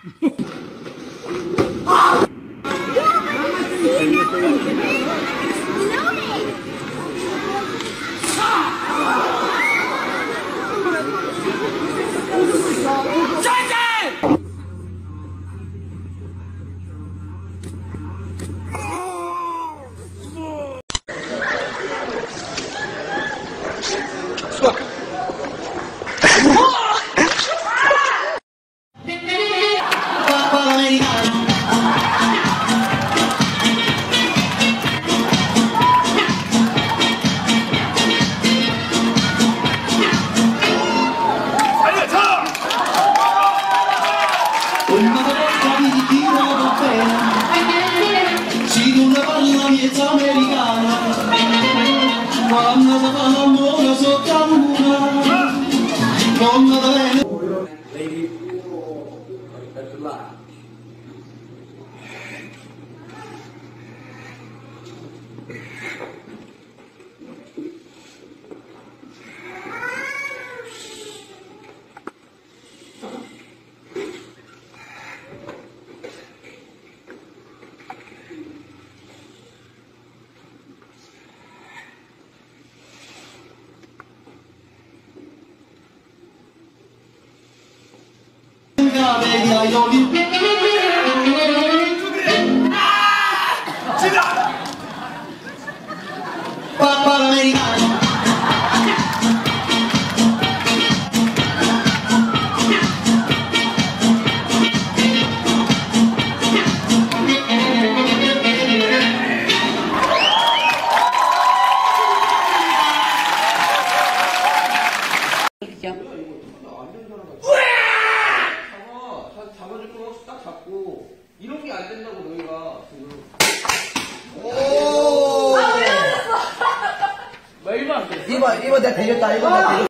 oh! Dude, look at the sea now! It's floating! it's americana Quando parlo sotto una Quando da lei Lady That's a lie Papà l'americano 一会再陪你打一会再